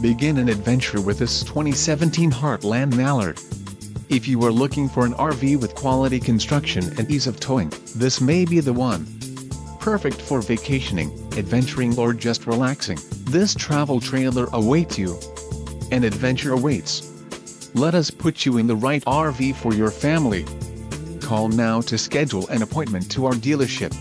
Begin an adventure with this 2017 Heartland Mallard. If you are looking for an RV with quality construction and ease of towing, this may be the one. Perfect for vacationing, adventuring or just relaxing, this travel trailer awaits you. An adventure awaits. Let us put you in the right RV for your family. Call now to schedule an appointment to our dealership.